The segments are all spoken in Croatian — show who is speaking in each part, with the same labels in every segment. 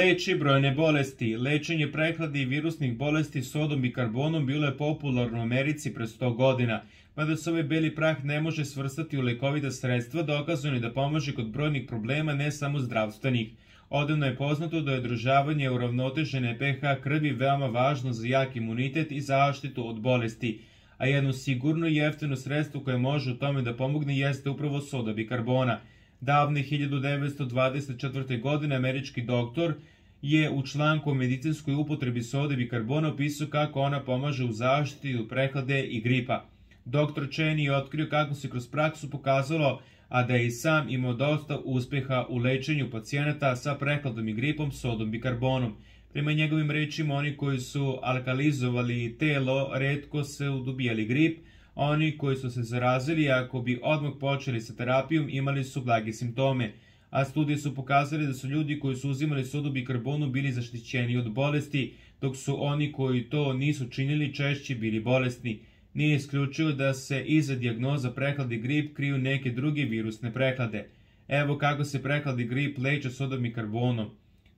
Speaker 1: Leči brojne bolesti. Lečenje prehlade i virusnih bolesti sodom i karbonom bilo je popularno u Americi pre 100 godina. Mada se ovaj beli prah ne može svrstati u lekovita sredstva, dokazano je da pomaže kod brojnih problema, ne samo zdravstvenih. Odavno je poznato da je održavanje uravnotežene pH krvi veoma važno za jak imunitet i zaštitu od bolesti, a jedno sigurno jeftino sredstvo koje može u tome da pomogne jeste upravo soda bikarbona. Davne 1924. godine američki doktor je u članku o medicinskoj upotrebi sode bikarbona opisao kako ona pomaže u zaštiti od prehlade i gripa. Dr. Chen je otkrio kako se kroz praksu pokazalo, a da je i sam imao dosta uspeha u lečenju pacijenata sa prehladom i gripom sodom bikarbonom. Prema njegovim rečima, oni koji su alkalizovali telo redko se udubijali grip, oni koji su se zarazili, ako bi odmah počeli sa terapijom, imali su blage simptome, a studije su pokazali da su ljudi koji su uzimali sodu bikarbonu bili zaštićeni od bolesti, dok su oni koji to nisu činili češće bili bolesni. Nije isključio da se iza dijagnoza prehladi grip kriju neke druge virusne prehlade. Evo kako se prehladi grip leče sodom i.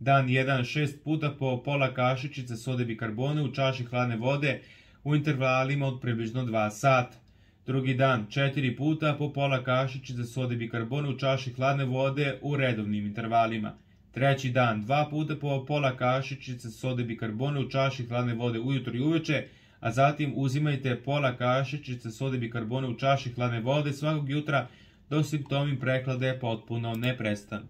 Speaker 1: Dan 1 šest puta po pola kašičice sode bikarbone u čaši hladne vode u intervalima od približno 2 sata. Drugi dan četiri puta po pola kašičice sode bikarbone u čaši hladne vode u redovnim intervalima. Treći dan dva puta po pola kašičice sode bikarbone u čaši hladne vode ujutro i uveče, a zatim uzimajte pola kašičice sode bikarbone u čaši hladne vode svakog jutra dok simptomi prehlade potpuno ne prestanu.